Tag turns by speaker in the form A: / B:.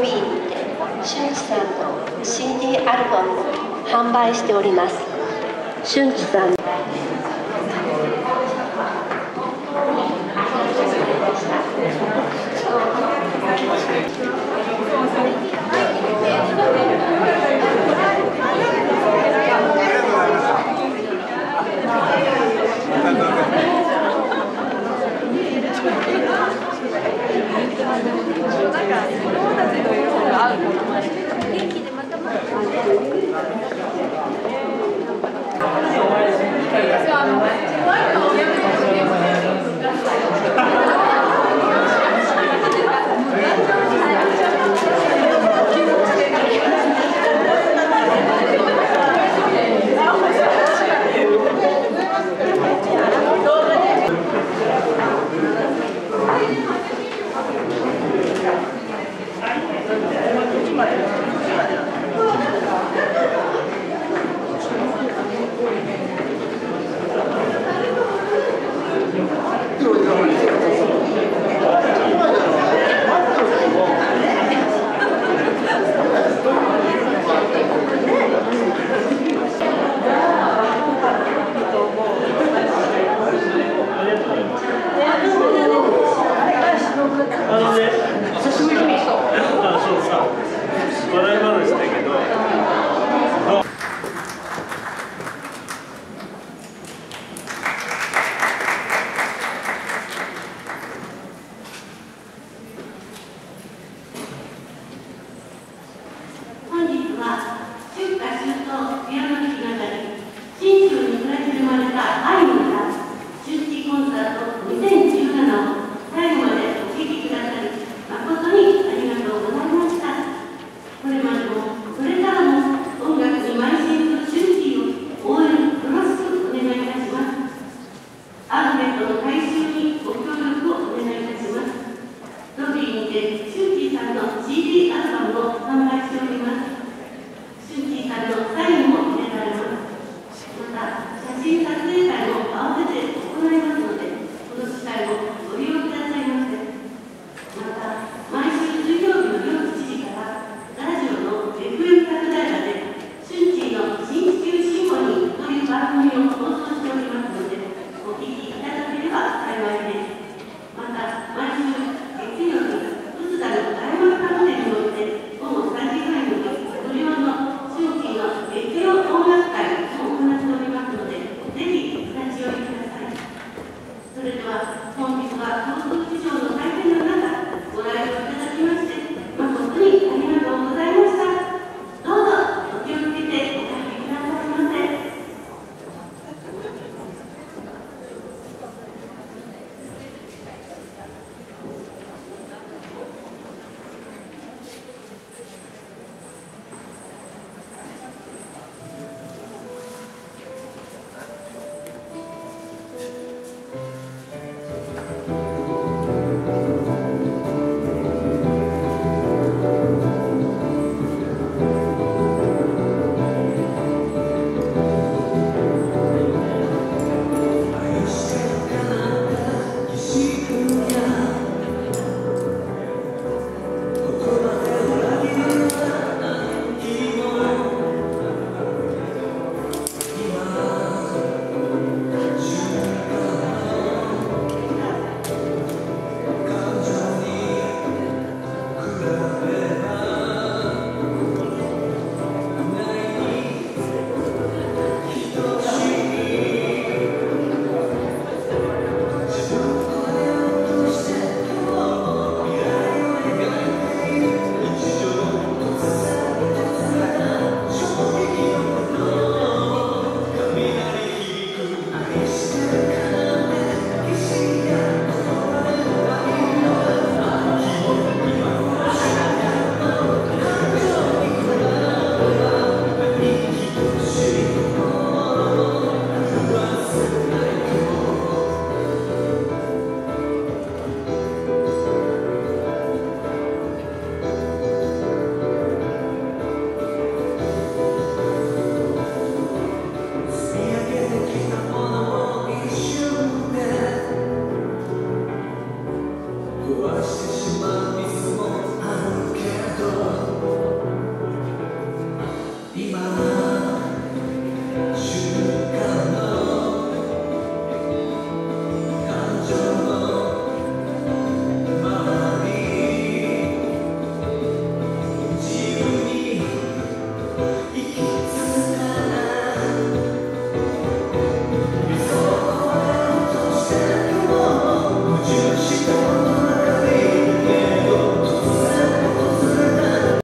A: ビーって俊一さんの CD アルバムを販売しております。俊樹さん。
B: 池修二さんの CD アルバムを販売しております。